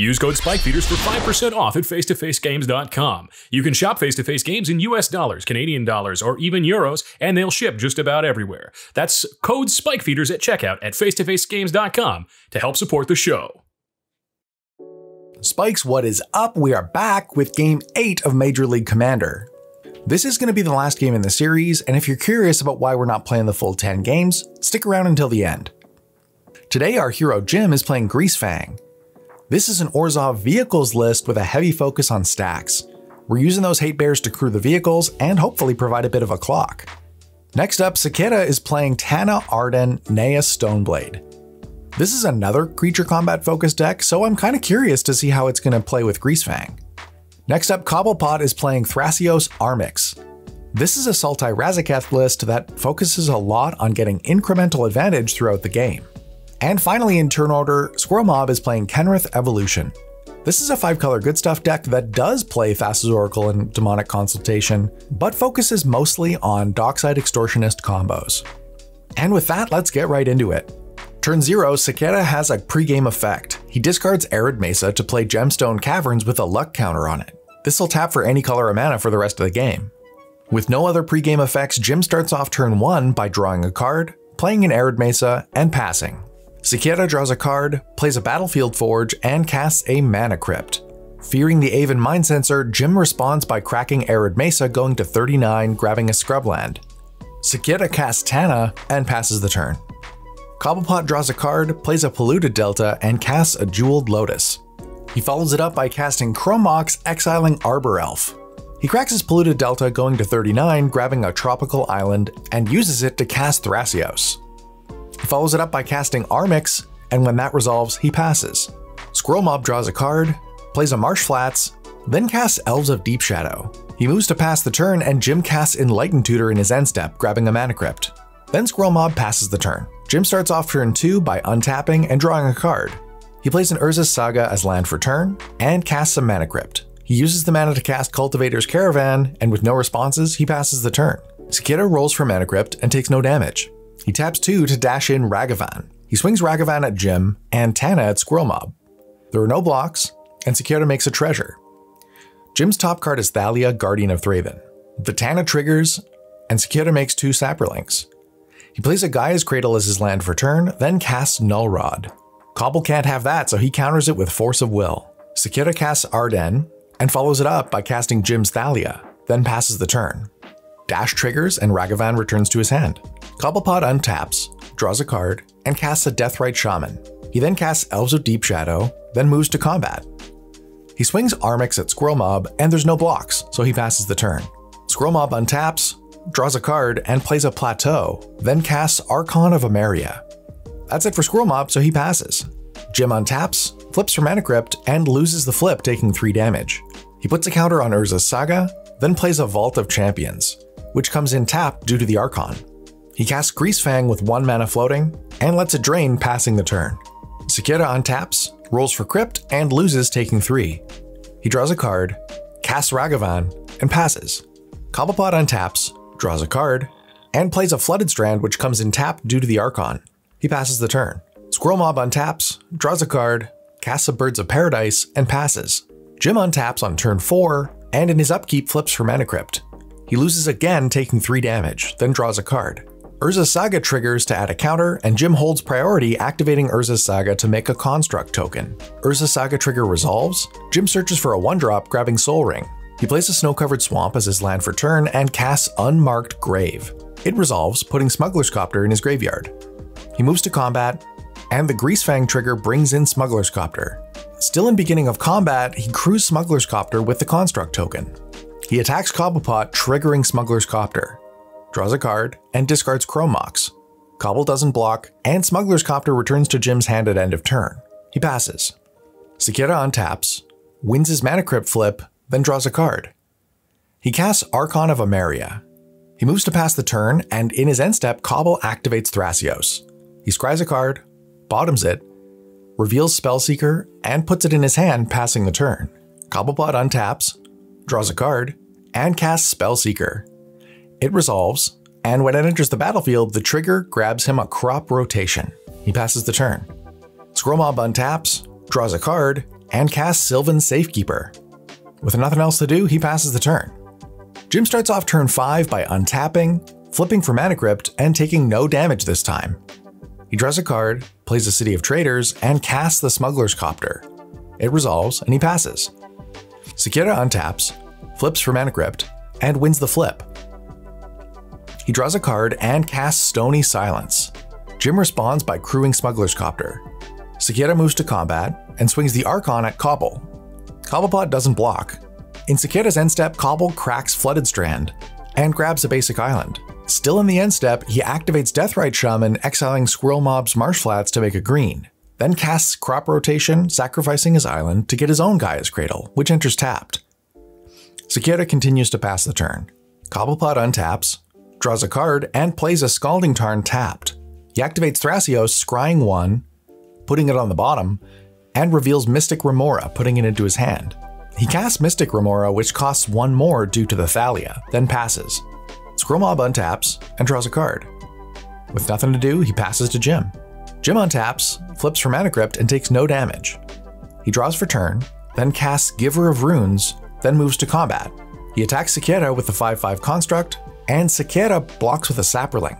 Use code SPIKEFEEDERS for 5% off at face2facegames.com. You can shop face to face games in US dollars, Canadian dollars, or even euros, and they'll ship just about everywhere. That's code SPIKEFEEDERS at checkout at face2facegames.com to help support the show. Spikes, what is up? We are back with Game 8 of Major League Commander. This is going to be the last game in the series, and if you're curious about why we're not playing the full 10 games, stick around until the end. Today, our hero Jim is playing Greasefang. This is an Orzhov vehicles list with a heavy focus on stacks. We're using those hate bears to crew the vehicles and hopefully provide a bit of a clock. Next up, Cicada is playing Tana Ardenn Nea Stoneblade. This is another creature combat focused deck, so I'm kind of curious to see how it's going to play with Greasefang. Next up, Cobblepot is playing Thrasios Armix. This is a Sultai Razaketh list that focuses a lot on getting incremental advantage throughout the game. And finally, in turn order, Squirrel Mob is playing Kenrith Evolution. This is a 5 color good stuff deck that does play Thassa's Oracle and Demonic Consultation, but focuses mostly on Dockside Extortionist combos. And with that, let's get right into it. Turn 0, Cicada has a pregame effect. He discards Arid Mesa to play Gemstone Caverns with a luck counter on it. This will tap for any color of mana for the rest of the game. With no other pregame effects, Jim starts off turn 1 by drawing a card, playing an Arid Mesa, and passing. Cicada draws a card, plays a Battlefield Forge, and casts a Mana Crypt. Fearing the Aven Mindcensor, Jim responds by cracking Arid Mesa going to 39, grabbing a Scrubland. Cicada casts Tana and passes the turn. Cobblepot draws a card, plays a Polluted Delta, and casts a Jeweled Lotus. He follows it up by casting Chrome Mox, exiling Arbor Elf. He cracks his Polluted Delta going to 39, grabbing a Tropical Island, and uses it to cast Thrasios. Follows it up by casting Armix, and when that resolves, he passes. Squirrel Mob draws a card, plays a Marsh Flats, then casts Elves of Deep Shadow. He moves to pass the turn, and Jim casts Enlightened Tutor in his end step, grabbing a Mana Crypt. Then Squirrel Mob passes the turn. Jim starts off turn 2 by untapping and drawing a card. He plays an Urza's Saga as land for turn, and casts a Mana Crypt. He uses the mana to cast Cultivator's Caravan, and with no responses, he passes the turn. Cicada rolls for Mana Crypt and takes no damage. He taps 2 to dash in Ragavan. He swings Ragavan at Jim and Tana at Squirrel Mob. There are no blocks, and Cicada makes a treasure. Jim's top card is Thalia, Guardian of Thraven. The Tana triggers, and Cicada makes two Saprolings. He plays a Gaea's Cradle as his land for turn, then casts Null Rod. Cobble can't have that, so he counters it with Force of Will. Cicada casts Ardenn, and follows it up by casting Jim's Thalia, then passes the turn. Dash triggers and Ragavan returns to his hand. Cobblepot untaps, draws a card, and casts a Deathrite Shaman. He then casts Elves of Deep Shadow, then moves to combat. He swings Armix at Squirrel Mob, and there's no blocks, so he passes the turn. Squirrel Mob untaps, draws a card, and plays a Plateau, then casts Archon of Emeria. That's it for Squirrel Mob, so he passes. Jim untaps, flips for Mana Crypt, and loses the flip, taking 3 damage. He puts a counter on Urza's Saga, then plays a Vault of Champions which comes in tapped due to the Archon. He casts Greasefang with 1 mana floating, and lets it drain passing the turn. Cicada untaps, rolls for Crypt, and loses taking 3. He draws a card, casts Ragavan, and passes. Cobblepot untaps, draws a card, and plays a Flooded Strand which comes in tap due to the Archon. He passes the turn. Squirrel Mob untaps, draws a card, casts a Birds of Paradise, and passes. Jim untaps on turn 4, and in his upkeep flips for Mana Crypt. He loses again, taking 3 damage, then draws a card. Urza's Saga triggers to add a counter, and Jim holds priority, activating Urza's Saga to make a construct token. Urza's Saga trigger resolves, Jim searches for a 1-drop, grabbing Soul Ring. He plays a snow-covered swamp as his land for turn and casts Unmarked Grave. It resolves, putting Smuggler's Copter in his graveyard. He moves to combat, and the Greasefang trigger brings in Smuggler's Copter. Still in beginning of combat, he crews Smuggler's Copter with the Construct token. He attacks Cobblepot, triggering Smuggler's Copter, draws a card, and discards Chrome Mox. Cobble doesn't block, and Smuggler's Copter returns to Jim's hand at end of turn. He passes. Cicada untaps, wins his Mana Crypt flip, then draws a card. He casts Archon of Emeria. He moves to pass the turn, and in his end step, Cobble activates Thrasios. He scries a card, bottoms it, reveals Spellseeker, and puts it in his hand, passing the turn. Cobblepot untaps, draws a card, and casts Spellseeker. It resolves, and when it enters the battlefield, the trigger grabs him a crop rotation. He passes the turn. Squirrel Mob untaps, draws a card, and casts Sylvan Safekeeper. With nothing else to do, he passes the turn. Jim starts off turn 5 by untapping, flipping for Mana Crypt, and taking no damage this time. He draws a card, plays a City of Traders, and casts the Smuggler's Copter. It resolves, and he passes. Cicada untaps, flips for Mana Crypt, and wins the flip. He draws a card and casts Stony Silence. Jim responds by crewing Smuggler's Copter. Cicada moves to combat and swings the Archon at Cobble. Cobblepot doesn't block. In Cicada's end step, Cobble cracks Flooded Strand and grabs a basic island. Still in the end step, he activates Deathrite Shaman, exiling Squirrel Mob's Marsh Flats to make a green, then casts Crop Rotation, sacrificing his island to get his own Gaea's Cradle, which enters tapped. Cicada continues to pass the turn. Cobblepot untaps, draws a card, and plays a Scalding Tarn tapped. He activates Thrasios, scrying one, putting it on the bottom, and reveals Mystic Remora, putting it into his hand. He casts Mystic Remora, which costs one more due to the Thalia, then passes. Squirrel Mob untaps and draws a card. With nothing to do, he passes to Jim. Jim untaps, flips for Mana Crypt, and takes no damage. He draws for turn, then casts Giver of Runes, then moves to combat. He attacks Cicada with the 5-5 construct, and Cicada blocks with a Saproling.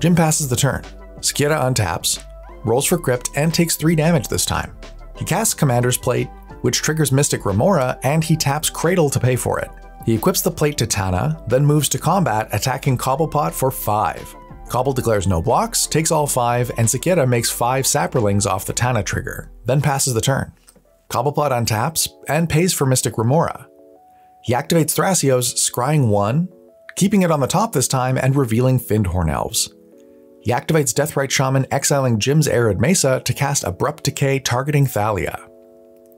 Jim passes the turn. Cicada untaps, rolls for Crypt, and takes 3 damage this time. He casts Commander's Plate, which triggers Mystic Remora, and he taps Cradle to pay for it. He equips the plate to Tana, then moves to combat, attacking Cobblepot for 5. Cobble declares no blocks, takes all 5, and Cicada makes 5 Saprolings off the Tana trigger, then passes the turn. Cobblepot untaps and pays for Mystic Remora. He activates Thrasios, scrying 1, keeping it on the top this time and revealing Fyndhorn Elves. He activates Deathrite Shaman, exiling Jim's Arid Mesa to cast Abrupt Decay targeting Thalia.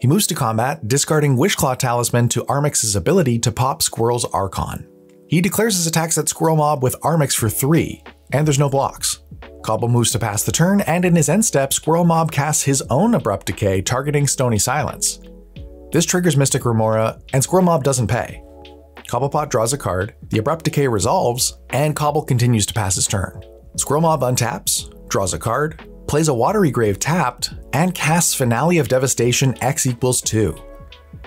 He moves to combat, discarding Wishclaw Talisman to Armix's ability to pop Squirrel's Archon. He declares his attacks at Squirrel Mob with Armix for 3, and there's no blocks. Cobble moves to pass the turn, and in his end step, Squirrel Mob casts his own Abrupt Decay, targeting Stony Silence. This triggers Mystic Remora, and Squirrel Mob doesn't pay. Cobblepot draws a card, the Abrupt Decay resolves, and Cobble continues to pass his turn. Squirrel Mob untaps, draws a card, plays a Watery Grave tapped, and casts Finale of Devastation X equals 2.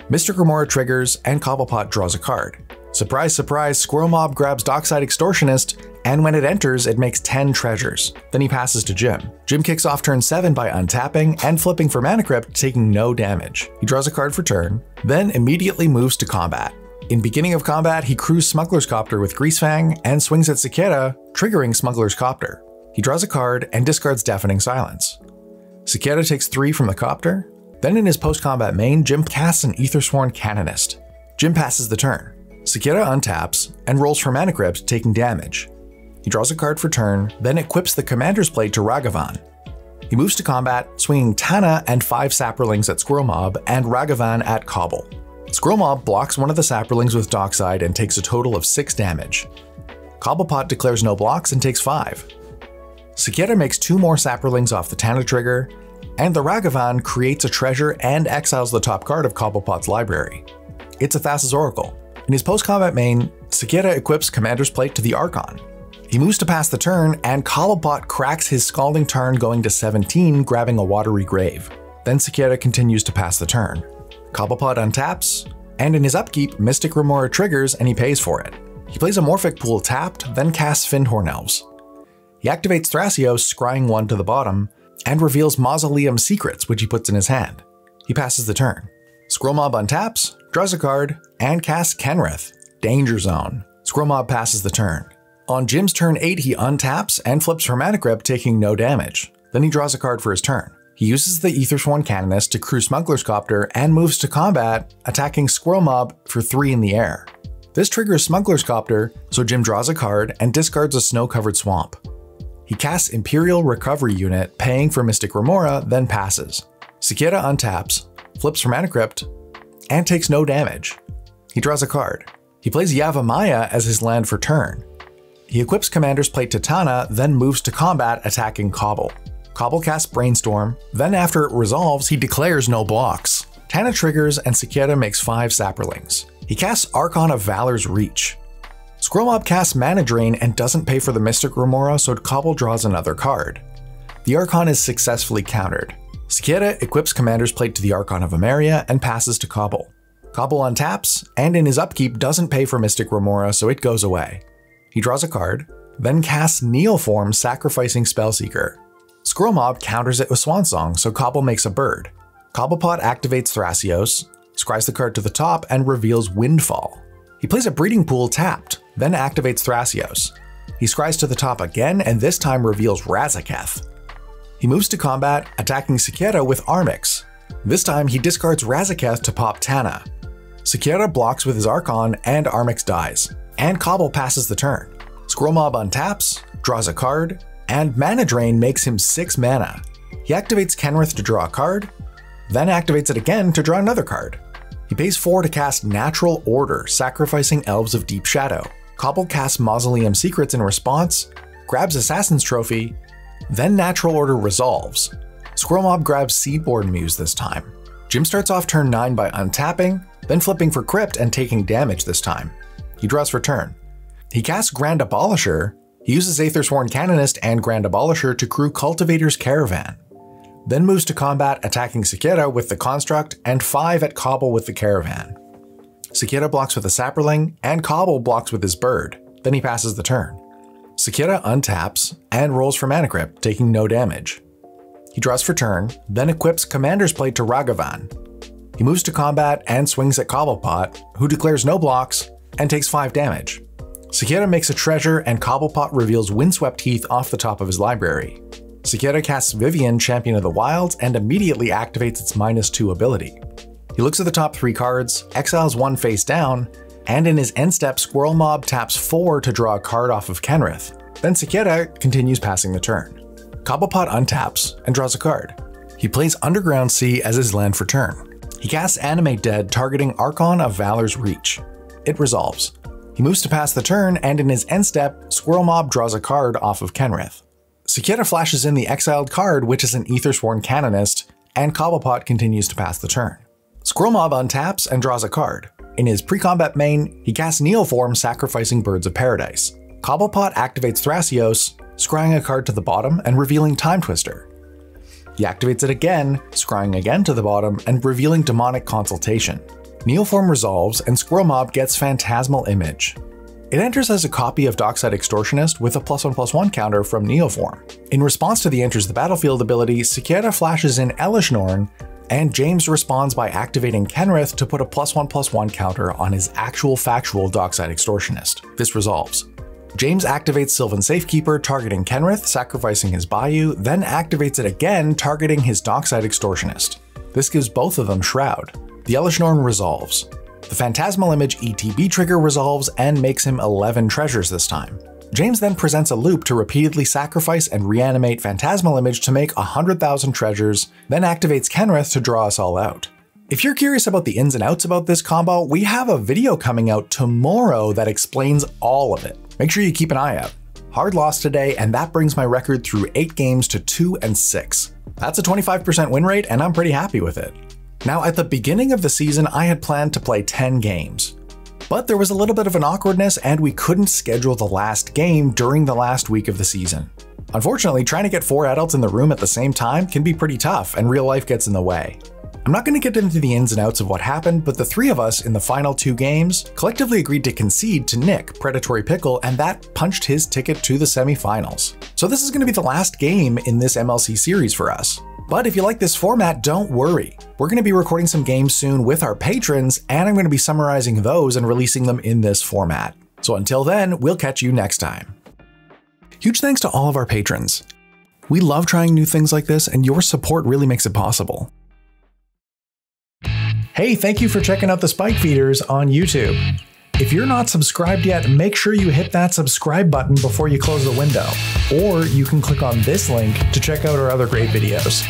Mystic Remora triggers, and Cobblepot draws a card. Surprise, surprise, Squirrel Mob grabs Dockside Extortionist, and when it enters, it makes 10 treasures. Then he passes to Jim. Jim kicks off turn 7 by untapping and flipping for Mana Crypt, taking no damage. He draws a card for turn, then immediately moves to combat. In beginning of combat, he crews Smuggler's Copter with Greasefang and swings at Cicada, triggering Smuggler's Copter. He draws a card and discards Deafening Silence. Cicada takes 3 from the Copter. Then in his post-combat main, Jim casts an Aethersworn Canonist. Jim passes the turn. Cicada untaps and rolls for Mana Crypt, taking damage. He draws a card for turn, then equips the Commander's Plate to Ragavan. He moves to combat, swinging Tana and 5 Saprolings at Squirrel Mob and Ragavan at Cobble. Squirrel Mob blocks one of the Saprolings with Dockside and takes a total of 6 damage. Cobblepot declares no blocks and takes 5. Cicada makes two more Saprolings off the Tana trigger, and the Ragavan creates a treasure and exiles the top card of Cobblepot's library. It's a Thassa's Oracle. In his post-combat main, Cicada equips Commander's Plate to the Archon. He moves to pass the turn, and Cobblepot cracks his Scalding Tarn going to 17, grabbing a Watery Grave. Then Cicada continues to pass the turn. Cobblepot untaps, and in his upkeep, Mystic Remora triggers and he pays for it. He plays a Morphic Pool tapped, then casts Fyndhorn Elves. He activates Thrasios, scrying one to the bottom, and reveals Mausoleum Secrets, which he puts in his hand. He passes the turn. Squirrel Mob untaps, draws a card, and casts Kenrith, Danger Zone. Squirrel Mob passes the turn. On Jim's turn 8, he untaps and flips for Mana Crypt, taking no damage. Then he draws a card for his turn. He uses the Aethersworn Canonist to crew Smuggler's Copter and moves to combat, attacking Squirrel Mob for 3 in the air. This triggers Smuggler's Copter, so Jim draws a card and discards a snow-covered swamp. He casts Imperial Recovery Unit, paying for Mystic Remora, then passes. Cicada untaps, flips for Mana Crypt, and takes no damage. He draws a card. He plays Yavimaya as his land for turn. He equips Commander's Plate to Tana, then moves to combat, attacking Cobble. Cobble casts Brainstorm, then after it resolves, he declares no blocks. Tana triggers and Cicada makes 5 Saprolings. He casts Archon of Valor's Reach. Squirrel Mob casts Mana Drain and doesn't pay for the Mystic Remora, so Cobble draws another card. The Archon is successfully countered. Cicada equips Commander's Plate to the Archon of Emeria and passes to Cobble. Cobble untaps, and in his upkeep doesn't pay for Mystic Remora, so it goes away. He draws a card, then casts Neoform, sacrificing Spellseeker. Squirrel Mob counters it with Swan Song, so Cobble makes a bird. Cobblepot activates Thrasios, scries the card to the top, and reveals Windfall. He plays a Breeding Pool tapped, then activates Thrasios. He scries to the top again, and this time reveals Razaketh. He moves to combat, attacking Cicada with Armix. This time he discards Razaketh to pop Tana. Cicada blocks with his Archon and Armix dies, and Cobble passes the turn. Squirrel Mob untaps, draws a card, and Mana Drain makes him 6 mana. He activates Kenrith to draw a card, then activates it again to draw another card. He pays 4 to cast Natural Order, sacrificing Elves of Deep Shadow. Cobble casts Mausoleum Secrets in response, grabs Assassin's Trophy, then Natural Order resolves. Squirrel Mob grabs Seedborn Muse this time. Jim starts off turn 9 by untapping, then flipping for Crypt and taking damage this time. He draws for turn. He casts Grand Abolisher, he uses Aethersworn Canonist and Grand Abolisher to crew Cultivator's Caravan. Then moves to combat attacking Cicada with the Construct and 5 at Cobble with the Caravan. Cicada blocks with a Saproling, and Cobble blocks with his Bird. Then he passes the turn. Cicada untaps and rolls for Mana Crypt, taking no damage. He draws for turn, then equips Commander's Plate to Ragavan. He moves to combat and swings at Cobblepot, who declares no blocks and takes 5 damage. Cicada makes a treasure and Cobblepot reveals Windswept Heath off the top of his library. Cicada casts Vivien, Champion of the Wilds, and immediately activates its minus 2 ability. He looks at the top 3 cards, exiles one face down, and in his end step, Squirrel Mob taps 4 to draw a card off of Kenrith. Then Cicada continues passing the turn. Cobblepot untaps and draws a card. He plays Underground Sea as his land for turn. He casts Animate Dead, targeting Archon of Valor's Reach. It resolves. He moves to pass the turn, and in his end step, Squirrel Mob draws a card off of Kenrith. Cicada flashes in the exiled card, which is an Aethersworn Canonist, and Cobblepot continues to pass the turn. Squirrel Mob untaps and draws a card. In his pre-combat main, he casts Neoform, sacrificing Birds of Paradise. Cobblepot activates Thrasios, scrying a card to the bottom and revealing Timetwister. He activates it again, scrying again to the bottom and revealing Demonic Consultation. Neoform resolves and Squirrel Mob gets Phantasmal Image. It enters as a copy of Dockside Extortionist with a plus one plus one counter from Neoform. In response to the Enters the Battlefield ability, Cicada flashes in Elesh Norn, and James responds by activating Kenrith to put a plus one plus one counter on his actual factual Dockside Extortionist. This resolves. James activates Sylvan Safekeeper, targeting Kenrith, sacrificing his Bayou, then activates it again, targeting his Dockside Extortionist. This gives both of them Shroud. The Elesh Norn resolves. The Phantasmal Image ETB trigger resolves and makes him 11 treasures this time. James then presents a loop to repeatedly sacrifice and reanimate Phantasmal Image to make 100,000 treasures, then activates Kenrith to draw us all out. If you're curious about the ins and outs about this combo, we have a video coming out tomorrow that explains all of it. Make sure you keep an eye out. Hard loss today, and that brings my record through 8 games to 2 and 6. That's a 25% win rate, and I'm pretty happy with it. Now, at the beginning of the season, I had planned to play 10 games. But there was a little bit of an awkwardness, and we couldn't schedule the last game during the last week of the season. Unfortunately, trying to get four adults in the room at the same time can be pretty tough, and real life gets in the way. I'm not going to get into the ins and outs of what happened, but the three of us in the final two games collectively agreed to concede to Nick, Predatory Pickle, and that punched his ticket to the semifinals. So this is going to be the last game in this MLC series for us. But if you like this format, don't worry. We're going to be recording some games soon with our patrons, and I'm going to be summarizing those and releasing them in this format. So until then, we'll catch you next time. Huge thanks to all of our patrons. We love trying new things like this, and your support really makes it possible. Hey, thank you for checking out the Spike Feeders on YouTube. If you're not subscribed yet, make sure you hit that subscribe button before you close the window. Or you can click on this link to check out our other great videos.